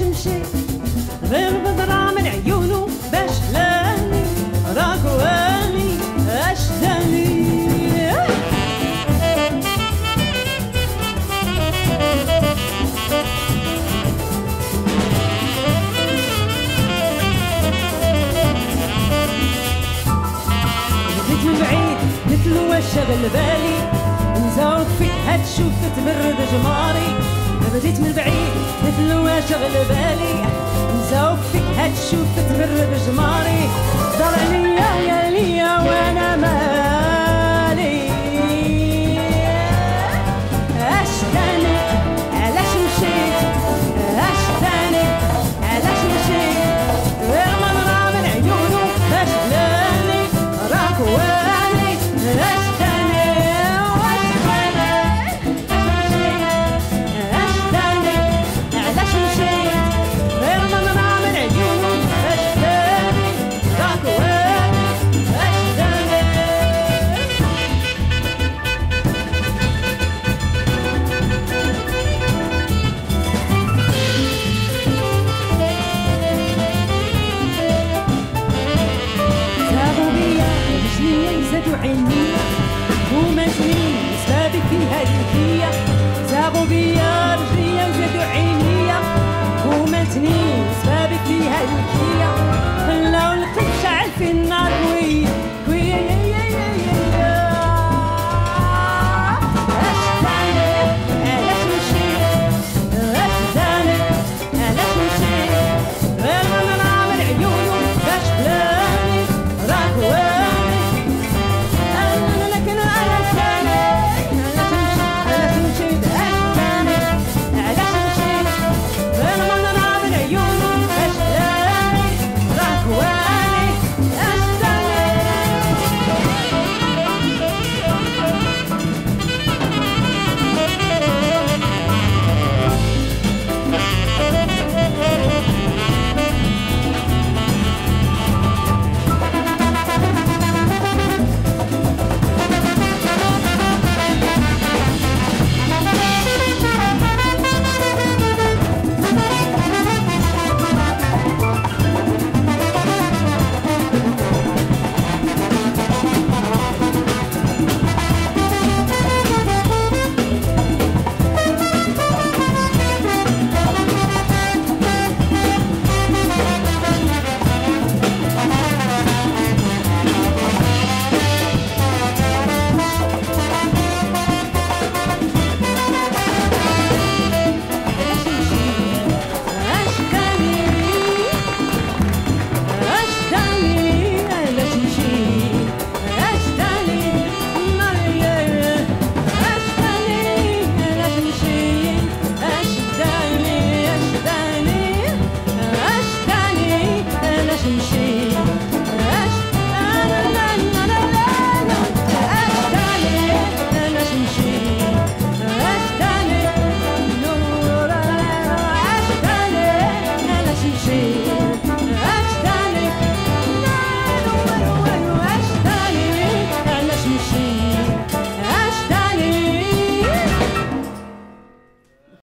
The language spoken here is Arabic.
تمشي غير بضرة من عيونو باش لاني راك واني اشداني جيت من بعيد مثل واش شغل بالي نزوق فيك هاد شوف تبرد جماري. بديت من بعيد مثل واش شغل بالي.